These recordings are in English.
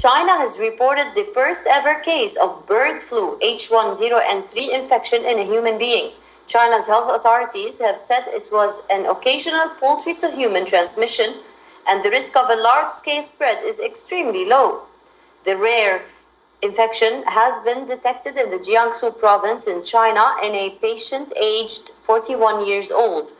China has reported the first ever case of bird flu H10N3 infection in a human being. China's health authorities have said it was an occasional poultry to human transmission and the risk of a large scale spread is extremely low. The rare infection has been detected in the Jiangsu province in China in a patient aged 41 years old.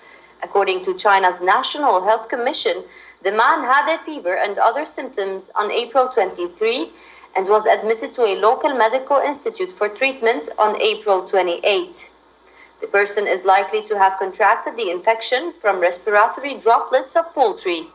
According to China's National Health Commission, the man had a fever and other symptoms on April 23 and was admitted to a local medical institute for treatment on April 28. The person is likely to have contracted the infection from respiratory droplets of poultry.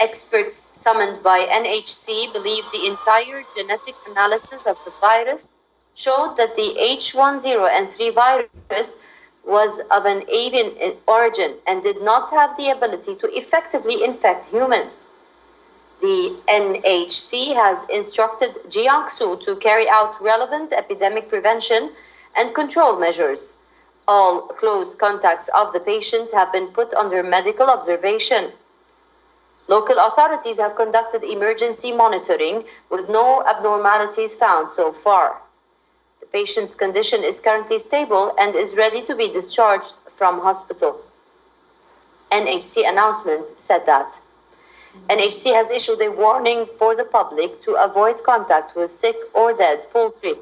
Experts summoned by NHC believe the entire genetic analysis of the virus showed that the H10N3 virus was of an avian origin and did not have the ability to effectively infect humans. The NHC has instructed Jiangsu to carry out relevant epidemic prevention and control measures. All close contacts of the patient have been put under medical observation. Local authorities have conducted emergency monitoring with no abnormalities found so far. Patient's condition is currently stable and is ready to be discharged from hospital. NHC announcement said that. NHC has issued a warning for the public to avoid contact with sick or dead poultry.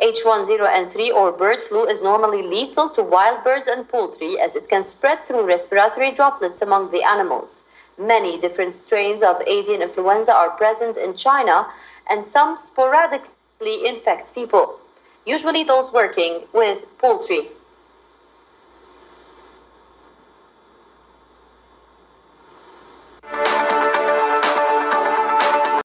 H10N3 or bird flu is normally lethal to wild birds and poultry as it can spread through respiratory droplets among the animals. Many different strains of avian influenza are present in China and some sporadically infect people, usually those working with poultry.